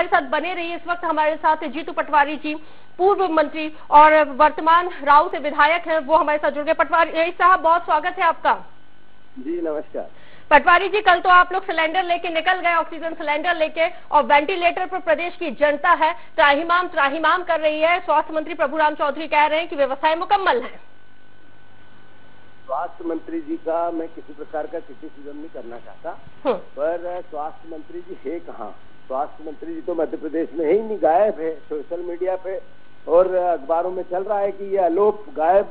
हमारे साथ बने रहिए इस वक्त हमारे साथ जीतू पटवारी जी पूर्व मंत्री और वर्तमान राव से विधायक हैं वो हमारे साथ जुड़ गए। पटवारी साहब बहुत स्वागत है आपका। जी नमस्कार। पटवारी जी कल तो आप लोग सिलेंडर लेके निकल गए ऑक्सीजन सिलेंडर लेके और वेंटिलेटर पर प्रदेश की जनता है त्राहीमाम त्राहीमाम कर रही है। स्वास्थ्य मंत्री प्रभुराम चौधरी कह रहे हैं कि व्यवस्थाएँ मुकम्मल है। स्वास्थ्य मंत्री जी का मैं किसी प्रकार का क्रिटिसिज्म नहीं करना चाहता हम्म, पर स्वास्थ्य मंत्री जी है कहाँ? स्वास्थ्य मंत्री जी तो मध्य प्रदेश में ही नहीं गायब है सोशल मीडिया पे। और अखबारों में चल रहा है कि ये अलोप गायब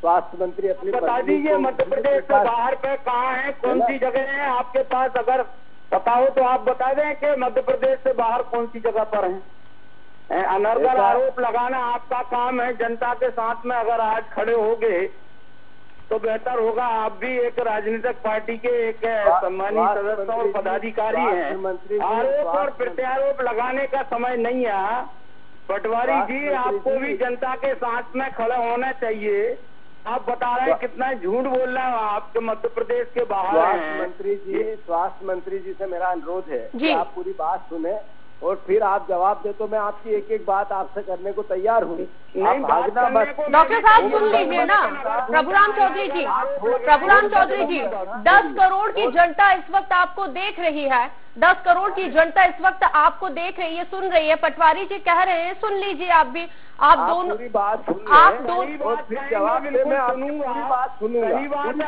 स्वास्थ्य मंत्री अपनी बता दीजिए मध्य प्रदेश से बाहर पे कहाँ है कौन सी जगह है? आपके पास अगर पता हो तो आप बता दें कि मध्य प्रदेश से बाहर कौन सी जगह पर है। अनर्गल आरोप लगाना आपका काम है। जनता के साथ में अगर आज खड़े होगे तो बेहतर होगा आप भी एक राजनीतिक पार्टी के एक सम्मानित सदस्य और पदाधिकारी हैं। आरोप और प्रत्यारोप लगाने का समय नहीं है। पटवारी जी आपको भी जनता के साथ में खड़ा होना चाहिए। आप बता रहे हैं कितना झूठ बोल रहे हैं आप तो मध्य प्रदेश के बाहर स्वास्थ्य हैं। मंत्री जी स्वास्थ्य मंत्री जी से मेरा अनुरोध है कि आप पूरी बात सुने और फिर आप जवाब दे तो मैं आपकी एक एक बात आपसे करने को तैयार हूँ। डॉक्टर साहब सुन लीजिए ना। प्रभुराम चौधरी जी प्रभुराम चौधरी जी दस करोड़ की जनता इस वक्त आपको देख रही है। दस करोड़ की जनता इस वक्त आपको देख रही है सुन रही है पटवारी जी कह रहे हैं सुन लीजिए आप भी आप आप दोनों पूरी बात आप लें। दो- बात फिर जवाब मैं आपकी बात सुनूँगा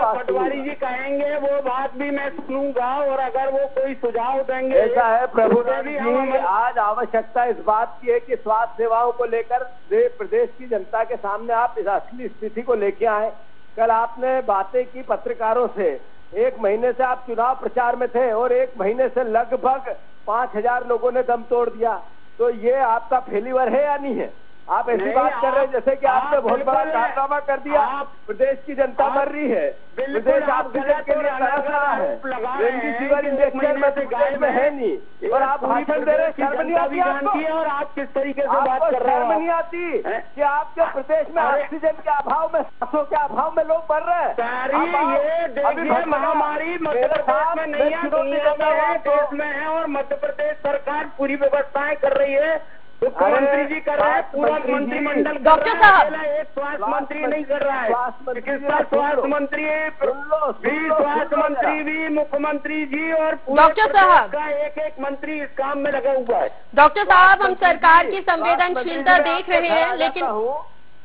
बात पटवारी जी कहेंगे वो बात भी मैं सुनूँगा और अगर वो कोई सुझाव देंगे ऐसा है प्रभु जी आज आवश्यकता इस बात की है कि स्वास्थ्य सेवाओं को लेकर प्रदेश की जनता के सामने आप इस असली स्थिति को लेके आए। कल आपने बातें की पत्रकारों से। एक महीने से आप चुनाव प्रचार में थे और एक महीने से लगभग पाँच हज़ार लोगों ने दम तोड़ दिया। तो ये आपका फेलिवर है या नहीं है? आप ऐसी बात कर रहे हैं जैसे कि आपने आप बहुत बड़ा कारनामा कर दिया। आप- प्रदेश की जनता मर रही है। प्रदेश आप ऑक्सीजन के लिए तरस रहा है। रेमडेसिविर इंजेक्शन में से प्रदेश में है नहीं। और आप भाषण दे रहे हैं शर्म नहीं आती आपको। और आप किस तरीके से बात कर रहे शर्म नहीं आती हैं? कि आपके प्रदेश में ऑक्सीजन के अभाव में सांसों के अभाव में लोग मर रहे हैं। महामारी मध्य प्रदेश में नहीं है दुनिया में है देश में है और मध्य प्रदेश सरकार पूरी व्यवस्थाएँ कर रही है। मुख्यमंत्री जी कर रहे हैं पूरा मंत्रिमंडल कर डॉक्टर रहा है, साहब। एक स्वास्थ्य मंत्री नहीं कर रहा है। स्वास्थ्य मंत्री चिकित्सा। स्वास्थ्य मंत्री भी स्वास्थ्य मंत्री भी मुख्यमंत्री जी और डॉक्टर साहब। का एक एक मंत्री इस काम में लगा हुआ है। डॉक्टर साहब हम सरकार की संवेदनशीलता देख रहे हैं लेकिन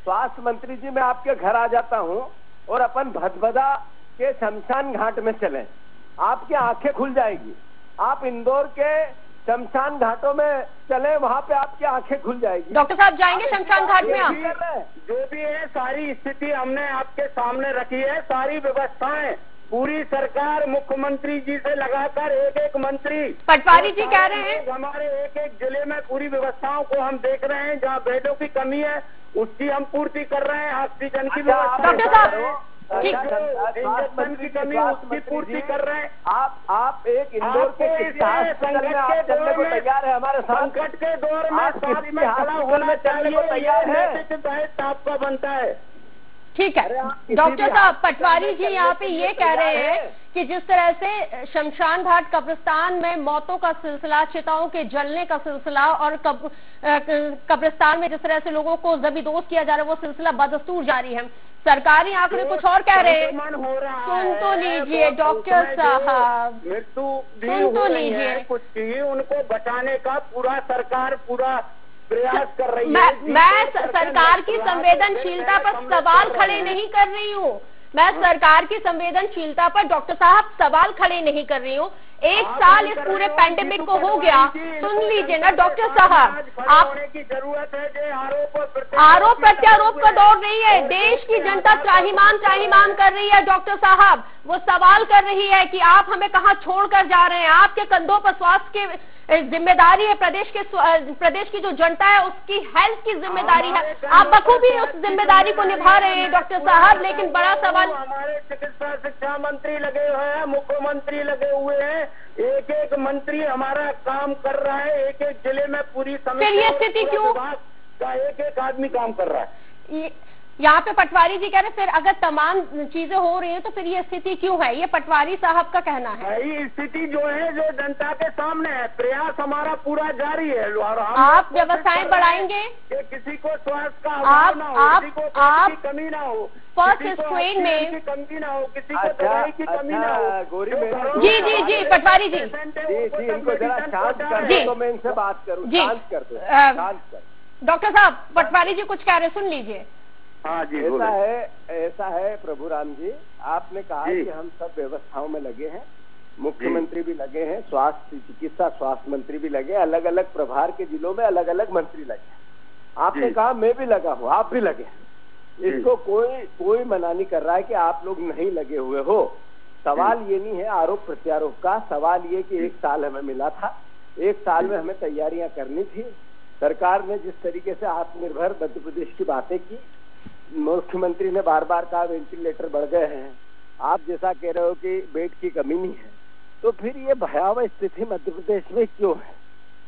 स्वास्थ्य मंत्री जी मैं आपके घर आ जाता हूँ और अपन भदभदा के शमशान घाट में चले। आपकी आँखें खुल जाएगी। आप इंदौर के शमशान घाटों में चले वहाँ पे आपकी आँखें खुल जाएगी। डॉक्टर साहब जाएँगे शमशान घाट में? आप हैं। जो भी है सारी स्थिति हमने आपके सामने रखी है सारी व्यवस्थाएँ पूरी सरकार मुख्यमंत्री जी से लगाकर एक एक मंत्री। पटवारी जी कह रहे हैं। हमारे एक एक ज़िले में पूरी व्यवस्थाओं को हम देख रहे हैं जहाँ बेडों की कमी है उसकी हम पूर्ति कर रहे हैं ऑक्सीजन की अच्छा, व्यवस्था डॉक्टर साहब, इंजेक्शन की कमी उसकी पूर्ति कर रहे हैं। आप आप एक इंदौर के चलने दौर को में तैयार है हमारे संकट के दौर में साथ में खड़ा में चलने को तैयार है? आपका बनता है। ठीक है। डॉक्टर साहब पटवारी जी यहाँ पे ये कह रहे हैं। कि जिस तरह से शमशान घाट कब्रिस्तान में मौतों का सिलसिला चिताओं के जलने का सिलसिला और कब, कब्रिस्तान में जिस तरह से लोगों को जबीदोज किया जा रहा है वो सिलसिला बदस्तूर जारी है। सरकारी आंकड़े कुछ और कह रहे हैं सुन तो लीजिए, डॉक्टर साहब। मृत्यु सुन तो लीजिए। कुछ की उनको बचाने का पूरा सरकार पूरा प्रयास कर रही है मैं जिससे सरकार की संवेदनशीलता पर सवाल खड़े नहीं कर रही हूँ मैं सरकार की संवेदनशीलता पर डॉक्टर साहब सवाल खड़े नहीं कर रही हूँ। एक साल इस पूरे पैंडेमिक को हो गया। सुन लीजिए ना डॉक्टर साहब आप की ज़रूरत है आरोप आरोप प्रत्यारोप का दौर नहीं है। देश की जनता त्राहीमाम त्राहीमाम कर रही है डॉक्टर साहब। वो सवाल कर रही है कि आप हमें कहाँ छोड़कर जा रहे हैं? आपके कंधों पर स्वास्थ्य की ज़िम्मेदारी है प्रदेश के प्रदेश की जो जनता है उसकी हेल्थ की ज़िम्मेदारी है। आप बखूबी उस ज़िम्मेदारी को निभा रहे हैं डॉक्टर साहब लेकिन बड़ा सवाल हमारे चिकित्सा शिक्षा मंत्री लगे हुए हैं मुख्यमंत्री लगे हुए हैं। एक एक मंत्री हमारा काम कर रहा है एक एक ज़िले में पूरी फिर ये स्थिति क्यों? का एक एक आदमी काम कर रहा है। यहाँ पे पटवारी जी कह रहे फिर अगर तमाम चीज़ें हो रही हैं तो फिर ये स्थिति क्यों है ये पटवारी साहब का कहना है भाई स्थिति जो है जो जनता के सामने है प्रयास हमारा पूरा जारी है और हम आप हैं बढ़ाएँगे? कि किसी को स्वास्थ्य का आप- ना हो आप- किसी को आप की कमी ना हो फ़र्स्ट किसी को स्ट्रेन में- कमी ना हो किसी को अच्छा, दवाई की कमी ना अच्छा, हो गौरी जो जी, जी, पटवारी जी। जी उनको जी सब इनको जरा शांत कर दो तो मैं इनसे बात करूँ जी। शांत कर दो कर डॉक्टर साहब पटवारी जी कुछ कह रहे सुन लीजिए हाँ जी ऐसा है ऐसा है प्रभु राम जी आपने कहा जी। कि हम सब व्यवस्थाओं में लगे हैं। मुख्यमंत्री भी लगे हैं स्वास्थ्य चिकित्सा स्वास्थ्य मंत्री भी लगे अलग अलग प्रभार के जिलों में अलग अलग मंत्री लगे हैं। आपने कहा मैं भी लगा हूँ आप भी लगे हैं। इसको कोई कोई मना नहीं कर रहा है कि आप लोग नहीं लगे हुए हो। सवाल ये नहीं है आरोप प्रत्यारोप का सवाल ये कि एक साल हमें मिला था। एक साल में हमें तैयारियाँ करनी थी। सरकार ने जिस तरीके से आत्मनिर्भर मध्य प्रदेश की बातें की मुख्यमंत्री ने बार बार कहा वेंटिलेटर बढ़ गए हैं आप जैसा कह रहे हो कि बेड की कमी नहीं है तो फिर ये भयावह स्थिति मध्य प्रदेश में क्यों है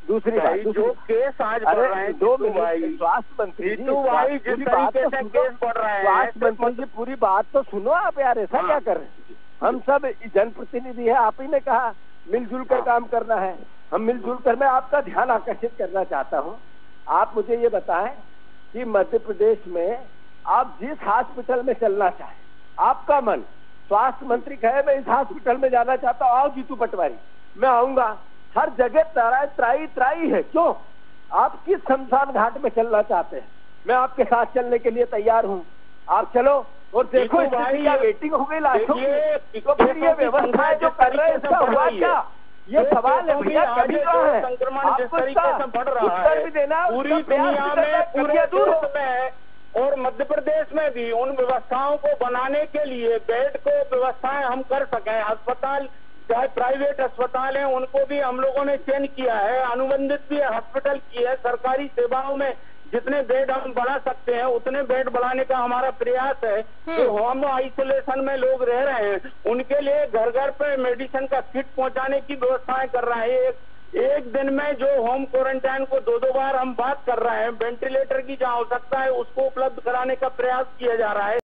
दूसरी बात जो केस आज बढ़ रहे हैं दो मिनट स्वास्थ्य मंत्री जी भाई, स्वास्थ्य- जिस पूरी बात तरीके से सुनो। केस बढ़ रहे स्वास्थ्य मंत्री जी पूरी बात तो सुनो आप यार ऐसा हाँ। क्या कर रहे हैं हम सब जनप्रतिनिधि है आप ही ने कहा मिलजुल कर हाँ। काम करना है हम मिलजुल कर मैं आपका ध्यान आकर्षित करना चाहता हूँ आप मुझे ये बताएँ कि मध्य प्रदेश में आप जिस हॉस्पिटल में चलना चाहें आपका मन स्वास्थ्य मंत्री कहे मैं इस हॉस्पिटल में जाना चाहता हूँ आओ जीतू पटवारी। मैं आऊँगा। हर जगह तराई त्राई त्राई है। क्यों? आप किस शमशान घाट में चलना चाहते हैं? मैं आपके साथ चलने के लिए तैयार हूँ। आप चलो और देखो क्या वेटिंग हो गई देखिए, की। तो फिर ये व्यवस्था जो कर रहे हैं इसका हुआ क्या? ये सवाल है भैया कभी कहाँ है? संक्रमण जिस तरीके से बढ़ रहा उत्तर है भी देना पूरी दुनिया में पूरे दूर में और मध्य प्रदेश में भी उन व्यवस्थाओं को बनाने के लिए बेड को व्यवस्थाएँ हम कर सकें। अस्पताल चाहे प्राइवेट अस्पताल हैं उनको भी हम लोगों ने चयन किया है। अनुबंधित भी हॉस्पिटल की है। सरकारी सेवाओं में जितने बेड हम बढ़ा सकते हैं उतने बेड बढ़ाने का हमारा प्रयास है। जो होम आइसोलेशन में लोग रह रहे हैं उनके लिए घर घर पे मेडिसिन का किट पहुँचाने की व्यवस्थाएँ कर रहे हैं। एक एक दिन में जो होम क्वारंटाइन को दो दो बार हम बात कर रहे हैं वेंटिलेटर की जहाँ आवश्यकता है, उसको उपलब्ध कराने का प्रयास किया जा रहा है।